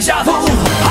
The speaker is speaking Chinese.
下通。